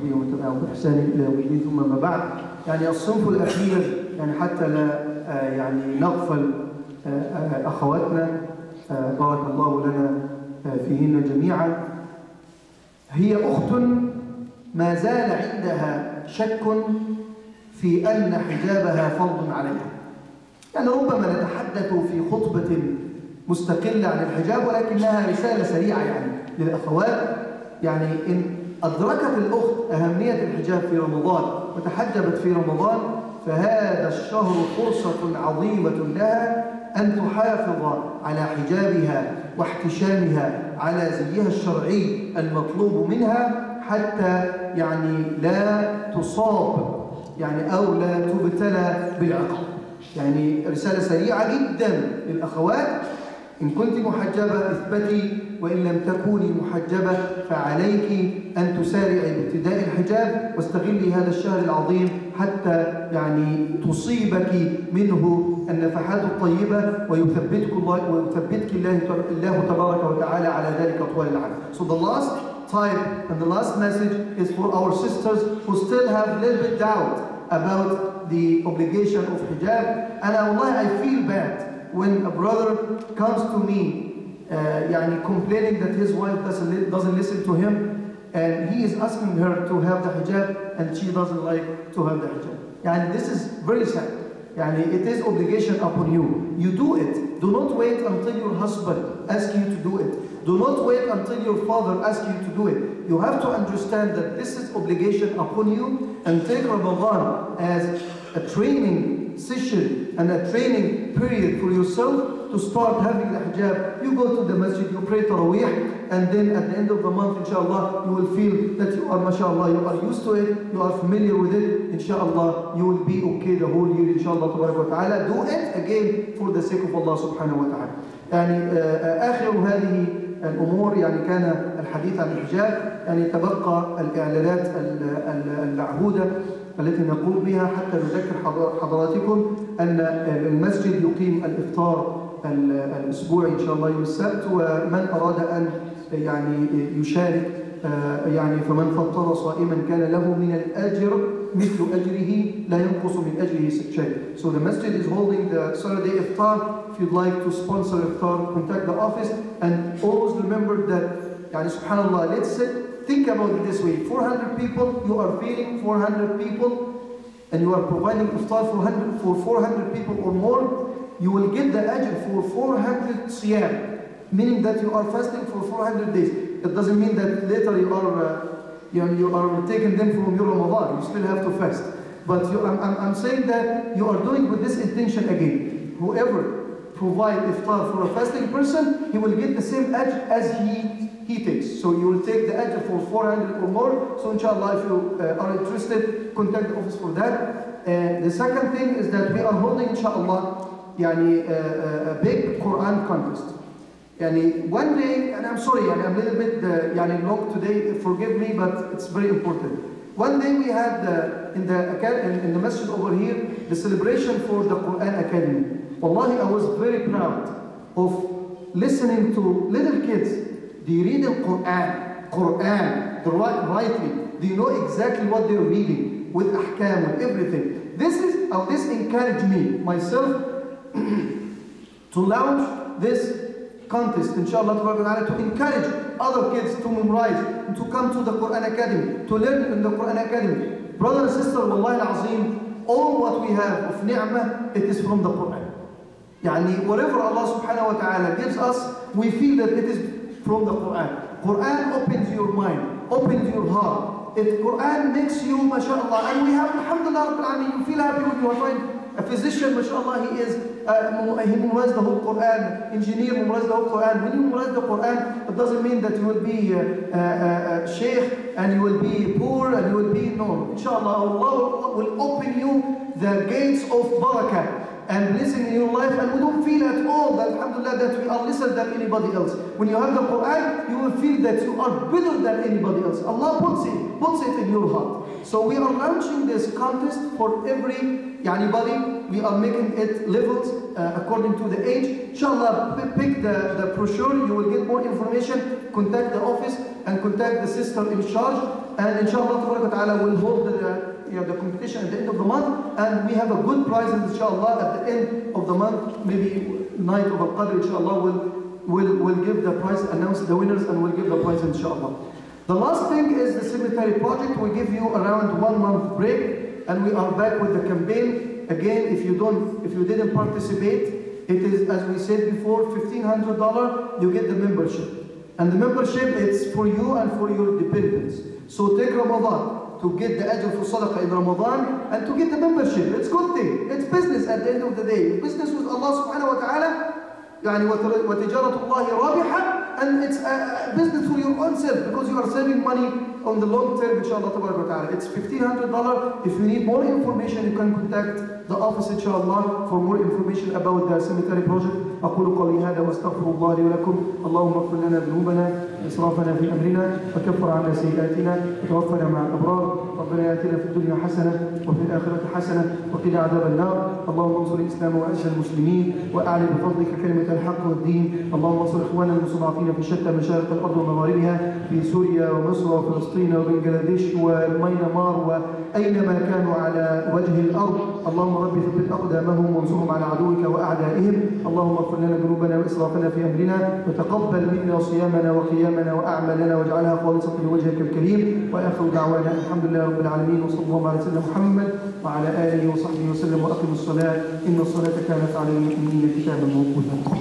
وصحبه ومن بإحسان إلى يوم الدين ثم ما بعد. يعني الصنف الأخير يعني حتى لا آه، يعني نغفل آه، آه، أخواتنا بارك الله لنا فيهن جميعا. هي أخت ما زال عندها شك في أن حجابها فرض عليها. يعني ربما نتحدث في خطبة مستقلة عن الحجاب ولكنها رسالة سريعة يعني للأخوات. يعني إن أدركت الأخت أهمية الحجاب في رمضان وتحجبت في رمضان فهذا الشهر فرصة عظيمة لها أن تحافظ على حجابها واحتشامها على زيها الشرعي المطلوب منها حتى يعني لا تصاب يعني أو لا تبتلى بالعقاب. يعني رسالة سريعة جدا للأخوات إن كنت محجبة إثبتي وإن لم تكوني محجبة فعليك أن تسارعي بابتداء الحجاب واستغلي هذا الشهر العظيم حتى يعني تصيبك منه النفحات الطيبة ويثبتك الله ويثبتك الله الله تبارك وتعالى على ذلك طوال العام. So the last type and the last message is for our sisters who still have a little bit doubt about the obligation of hijab. And I, wallahi, I feel bad when a brother comes to me يعني complaining that his wife doesn't, li- doesn't listen to him and he is asking her to have the hijab and she doesn't like to have the hijab. يعني this is very sad. يعني it is obligation upon you. You do it. Do not wait until your husband asks you to do it. Do not wait until your father asks you to do it. You have to understand that this is obligation upon you and take Ramadan as a training session and a training period for yourself to start having the hijab. You go to the masjid, you pray Taraweeh, and then at the end of the month, inshallah, you will feel that you are, mashallah, you are used to it, you are familiar with it, inshallah, you will be okay the whole year, inshallah, wa ta'ala. Do it again for the sake of Allah subhanahu wa ta'ala. يعني آه، آخر هذه الأمور يعني كان الحديث عن الحجاب يعني تبقى الإعلانات ال- ال- المعهودة التي نقوم بها حتى نذكر حضر- حضراتكم أن المسجد يقيم الإفطار ال- الأسبوعي إن شاء الله يوم السبت ومن أراد أن يعني يشارك آه، يعني فمن فطر صائما كان له من الأجر مثل أجره لا ينقص من أجره شيء. So the masjid is holding the Saturday iftar. If you'd like to sponsor iftar, contact the office and always remember that يعني subhanallah, let's say, think about it this way. 400 people, you are feeding 400 people and you are providing iftar for 100 for 400 people or more, you will get the ajr for 400 siyam, meaning that you are fasting for 400 days. It doesn't mean that later you are, uh, you, know, you are taking them from your Ramadan. You still have to fast. But you, I'm, I'm, I'm saying that you are doing with this intention again. Whoever provide iftar for a fasting person, he will get the same ajr as he, he takes. So you will take the ajr for 400 or more. So inshallah, if you uh, are interested, contact the office for that. Uh, the second thing is that we are holding inshallah yani, uh, uh a big Quran contest. Yani one day, and I'm sorry, yani I'm a little bit uh, yani long today, forgive me, but it's very important. One day we had in, the, in, in the masjid over here, the celebration for the Quran Academy. Wallahi, I was very proud of listening to little kids. They read the Quran, Quran, the right, rightly. They know exactly what they're reading with ahkam, with everything. This is, uh, this encouraged me, myself, to launch this contest, inshallah, to encourage other kids to memorize, to come to the Quran Academy, to learn in the Quran Academy. Brother and sister, wallahi al-azim, all what we have of ni'mah, it is from the Quran. Yani whatever Allah subhanahu wa ta'ala gives us, we feel that it is from the Quran. Quran opens your mind, opens your heart. It Quran makes you, mashallah, and we have, alhamdulillah, you feel happy when you find a physician, mashallah, he is, he memorized the whole Quran, engineer memorized the whole Quran. When you memorize the Quran, it doesn't mean that you will be uh, uh, sheikh and you will be poor and you will be, no. Inshallah, Allah will open you the gates of barakah and blessing in your life and we don't feel at all that alhamdulillah that we are lesser than anybody else when you have the quran you will feel that you are better than anybody else allah puts it puts it in your heart so we are launching this contest for every yani body we are making it levels uh, according to the age inshallah pick the, the brochure you will get more information contact the office and contact the sister in charge. And inshallah ta'ala will hold the, you know, the competition at the end of the month. And we have a good prize inshallah at the end of the month, maybe night of Al-Qadr inshallah will We'll, we'll give the prize, announce the winners, and we'll give the prize inshallah. The last thing is the cemetery project. We give you around one month break, and we are back with the campaign. Again, if you don't, if you didn't participate, it is as we said before, fifteen hundred dollar. You get the membership, and the membership it's for you and for your dependents. So take Ramadan to get the ajr for sadaqah in Ramadan and to get the membership. It's good thing. It's business at the end of the day. Business with Allah subhanahu wa ta'ala يعني وتر- وتجارة الله رابحة and it's a business for your own self because you are saving money on the long term inshallah it's $1500 if you need more information you can contact the office inshallah for more information about the cemetery project. أقول قولي هذا وأستغفر الله لي ولكم. اللهم اغفر لنا ذنوبنا إسرافنا في أمرنا وكفر عنا سيئاتنا. وتوفنا مع الأبرار. ربنا آتنا في الدنيا حسنة وفي الآخرة حسنة وقنا عذاب النار. اللهم انصر الإسلام وأعز المسلمين وأعلي بفضلك كلمة الحق والدين. اللهم انصر إخواننا المستضعفين في شتى مشارق الأرض ومغاربها في سوريا ومصر وفلسطين وبنجلاديش ومينمار وأينما كانوا على وجه الأرض. اللهم رب ثبت أقدامهم وانصرهم على عدوك وأعدائهم. اللهم اغفر لنا ذنوبنا وإسرافنا في أمرنا. وتقبل منا صيامنا وقيامنا وأعمالنا واجعلها خالصة لوجهك الكريم. وآخر دعوانا الحمد لله رب العالمين. وصلى الله على سيدنا محمد وعلى آله وصحبه وسلم. وأقم الصلاة إن الصلاة كانت على المؤمنين كتابا موقوتا